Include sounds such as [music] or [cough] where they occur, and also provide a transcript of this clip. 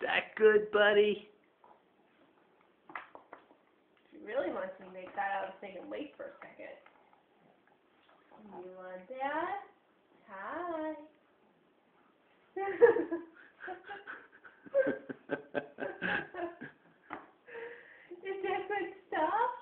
that good, buddy? She really wants me to make that out of thinking. Wait for a second. You want that? Hi. [laughs] [laughs] Is good stuff?